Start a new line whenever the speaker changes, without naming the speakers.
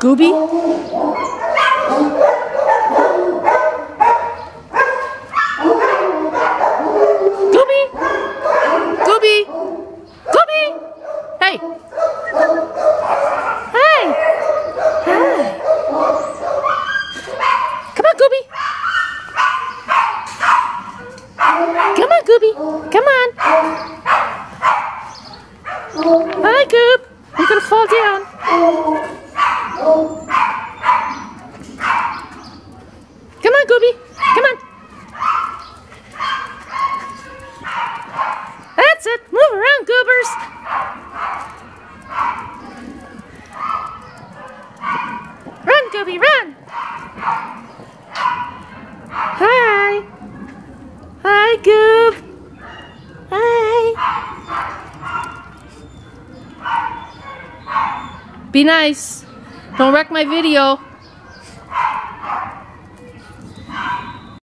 Gooby? Gooby? Gooby? Gooby? Hey! Hey! Come on, Gooby! Come on, Gooby! Come on! Hi, Goob! You're gonna fall down. Come on, Gooby! Come on! That's it! Move around, Goobers! Run, Gooby, run! Hi! Hi, Goob! Hi! Be nice. Don't wreck my video.